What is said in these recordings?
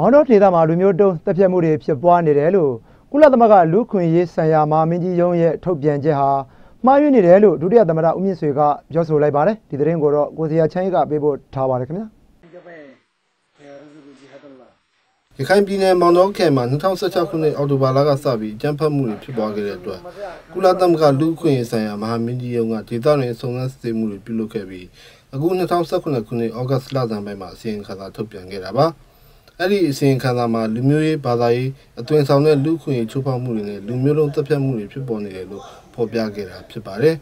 မောင်တော်ဒေသမှာလူမျိုးတုံးတပ်ဖြတ်မှုတွေဖြစ်ပွားနေတယ်လို့ကုလသမဂ္ဂလူ့ခွင့်ရေးဆိုင်ရာမဟာမင်းကြီးရုံးရဲ့ထုတ်ပြန်ချက်ဟာမှားယွင်းနေတယ်လို့ဒုတိယသမ္မတဦးမြင့်ဆွေကပြောဆိုလိုက်ပါတယ်ဒီသတင်းကိုတော့ကိုစရာချမ်းကြီးကပေးပို့ထားပါတယ်ခင်ဗျာရခိုင်ပြည်နယ်မောင်တော်ခယ်မှာ2016ခုနှစ်အောက်တိုဘာလကစပြီးအကြမ်းဖက်မှုတွေဖြစ်ပွားခဲ့တဲ့အတွက်ကုလသမဂ္ဂလူ့အခွင့်အရေးဆိုင်ရာမဟာမင်းကြီးရုံးကဒေသတွင်စုံစမ်းစစ်ဆေးမှုတွေပြုလုပ်ခဲ့ပြီးအခု2019ခုနှစ်ဩဂတ်စ်လဆန်းပိုင်းမှာအစီရင်ခံစာထုတ်ပြန်ခဲ့တာပါ အဲ့ဒီအစီရင်ခံစာမှာလူမျိုးရေးဘာသာရေးအသွင်ဆောင်တဲ့လူ့အခွင့်အရေးချိုးဖောက်မှုတွေနဲ့လူမျိုးလုံးတပ်ဖြတ်မှုတွေဖြစ်ပေါ်နေတယ်လို့ဖော်ပြခဲ့တာဖြစ်ပါတယ်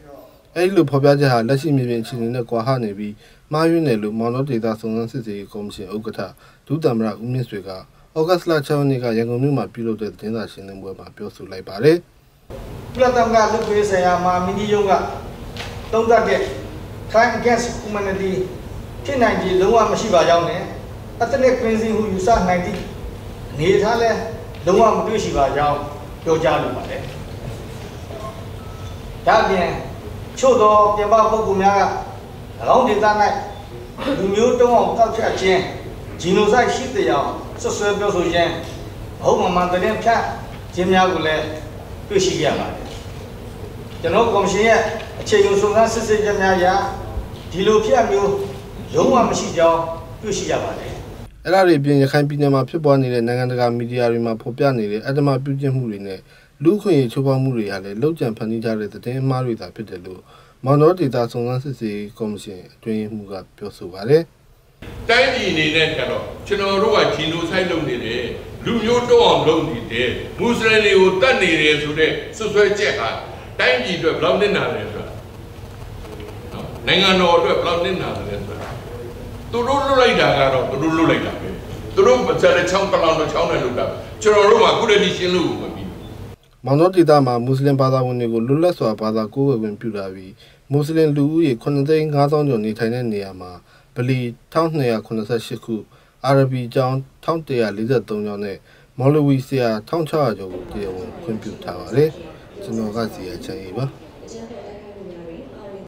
အဲ့ဒီလိုဖော်ပြချက်ဟာလက်ရှိမြေပြင်အခြေအနေနဲ့ကွာဟနေပြီးမှားယွင်းတယ်လို့မောင်တော်ဒေသစုံစမ်းစစ်ဆေးရေးကော်မရှင်ဥက္ကဋ္ဌဒုသမ္မတဦးမြင့်ဆွေကဩဂတ်စ်လ6ရက်နေ့ကရန်ကုန်မြို့မှာပြုလုပ်တဲ့သတင်းစာရှင်းလင်းပွဲမှာပြောဆိုလိုက်ပါတယ်ကုလသမဂ္ဂလူ့ခွင့်ရေးဆိုင်ရာမဟာမင်းကြီးရုံးကသုံးသပ်တဲ့ crime against humanity ဖြစ်နိုင်ခြေလုံးဝမရှိပါကြောင်းနဲ့ ethnic cleansing ဟုယူဆနိုင်သည့်အနေအထားလဲလုံးဝမတွေ့ရှိပါကြောင်းပြောကြားလိုပါတယ်။ဒါ့အပြင်ချို့သောပြင်ပပုဂ္ဂိုလ်များက၎င်းဒေသ၌လူမျိုးတုံးအောင်တောက်ချက်ခြင်း genocide ရှိတဲ့အောင်ဆွဆွဲပြောဆိုခြင်းဘုံမှန်မှန်တဲ့ဖြတ်ခြင်းများကိုလည်းတွေ့ရှိခဲ့ရပါတယ်။ကျွန်တော်ကော်မရှင်ရဲ့အခြေခံစုံစမ်းစစ်ဆေးချက်များအရဒီလိုဖြစ်အမျိုးလုံးဝမရှိကြောင်းတွေ့ရှိရပါတယ်။ အဲ့ဒါတွေအပြင်ရခိုင်ပြည်နယ်မှာဖြစ်ပွားနေတဲ့နိုင်ငံတကာမီဒီယာတွေမှာဖော်ပြနေတဲ့အတ္တမပြုကျင့်မှုတွေနဲ့လူ့အခွင့်အရေးချိုးဖောက်မှုတွေဟာလည်းလောက်ကျန်ဖန်တီးထားတဲ့သတင်းအမှားတွေသာဖြစ်တယ်လို့မောင်တော်ဒေတာစုံစမ်းစစ်ဆေးရေးကော်မရှင်အတွင်းရေးမှူးကပြောဆိုပါတယ်တိုင်းပြည်အနေနဲ့ကျတော့ကျွန်တော်တို့ကဂျီနိုဆိုက်လုပ်နေတယ်လူမျိုးတော့အောင်လုပ်နေတယ်မွတ်စလင်တွေကိုတတ်နေတယ်ဆိုတော့ဆွဆွဲချက်ဟာတိုင်းပြည်အတွက်ဘယ်လောက်နစ်နာလဲဆိုတာနော်နိုင်ငံတော်အတွက်ဘယ်လောက်နစ်နာလဲဆိုတာ သူတို့လွတ်လိုက်တာကတော့သူတို့လွတ်လိုက်တာပဲသူတို့ဗကြတဲ့ချောင်းတလောင်တစ်ချောင်းနဲ့လွတ်တာကျွန်တော်တို့ကကုရတီရှင်းလို့မပြီး။မောင်တော်ဒေတာမှာမွတ်စလင်ဘာသာဝင်တွေကိုလွတ်လပ်စွာဘာသာကိုးကွယ်ခွင့်ပြုထားပြီးမွတ်စလင်လူဦးရေ9,500ကျော်နေထိုင်တဲ့နေရာမှာဗလီ1288ခုအာရဘီကျောင်း1143ကျောင်းနဲ့မော်လဝီဆရာ1600ကျော်ကိုတရားဝင်ခွင့်ပြုထားပါတယ်။ကျွန်တော်ကစီရချန်ကြီးပါ။